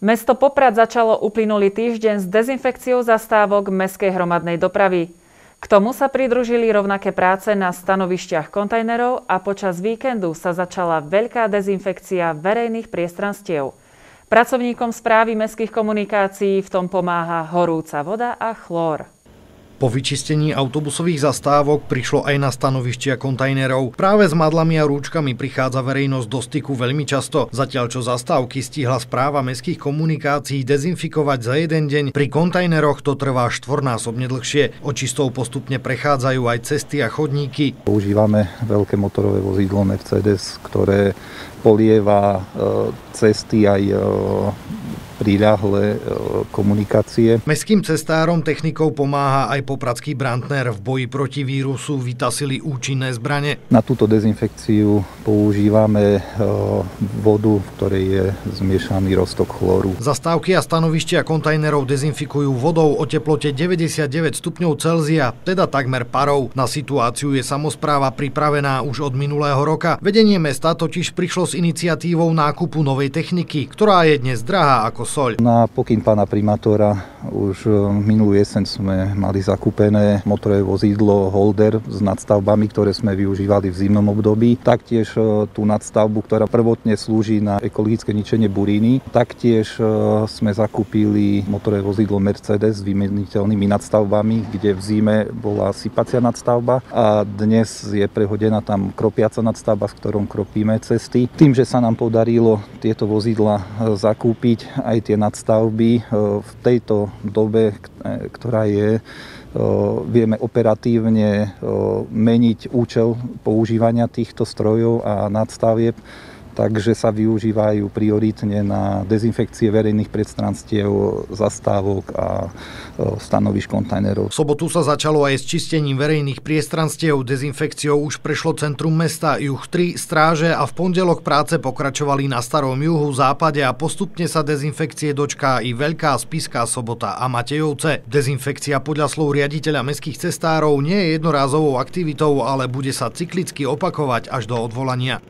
Mesto Poprad začalo uplynulý týždeň s dezinfekciou zastávok mestskej hromadnej dopravy. K tomu sa pridružili rovnaké práce na stanovišťach kontajnerov a počas víkendu sa začala veľká dezinfekcia verejných priestranstiev. Pracovníkom správy mestských komunikácií v tom pomáha horúca voda a chlór. Po vyčistení autobusových zastávok prišlo aj na stanovištia kontajnerov. Práve s madlami a rúčkami prichádza verejnosť do styku veľmi často. Zatiaľ čo zastávky stihla správa mestských komunikácií dezinfikovať za jeden deň, pri kontajneroch to trvá štvornásobne dlhšie. Očistou postupne prechádzajú aj cesty a chodníky. Používame veľké motorové vozidlo Mercedes, ktoré polieva e, cesty aj e, priľahlé e, komunikácie. Mestským cestárom technikou pomáha aj popradský Brandner. V boji proti vírusu vytasili účinné zbrane. Na túto dezinfekciu používame e, vodu, v ktorej je zmiešaný roztok chlóru. Zastávky a stanovištia kontajnerov dezinfikujú vodou o teplote 99 stupňov Celzia, teda takmer parou. Na situáciu je samozpráva pripravená už od minulého roka. Vedenie mesta totiž prišlo s iniciatívou nákupu novej techniky, ktorá je dnes drahá ako soľ. Na pokyn pána primátora už e, minulú jeseň sme mali zakúpené motorové vozidlo Holder s nadstavbami, ktoré sme využívali v zimnom období. Taktiež e, tú nadstavbu, ktorá prvotne slúži na ekologické ničenie buríny. Taktiež e, sme zakúpili motorové vozidlo Mercedes s vymeniteľnými nadstavbami, kde v zime bola sypacia nadstavba a dnes je prehodená tam kropiaca nadstavba, s ktorom kropíme cesty. Tým, že sa nám podarilo tieto vozidla zakúpiť, aj tie nadstavby e, v tejto dobe, e, ktorá je, e, vieme operatívne meniť účel používania týchto strojov a nadstavieb takže sa využívajú prioritne na dezinfekcie verejných predstranstiev, zastávok a stanoviš kontajnerov. V sobotu sa začalo aj s čistením verejných priestranstiev. Dezinfekciou už prešlo centrum mesta, juh 3, stráže a v pondelok práce pokračovali na starom juhu, západe a postupne sa dezinfekcie dočká i Veľká, Spiská sobota a Matejovce. Dezinfekcia podľa slov riaditeľa mestských cestárov nie je jednorázovou aktivitou, ale bude sa cyklicky opakovať až do odvolania.